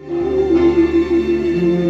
It's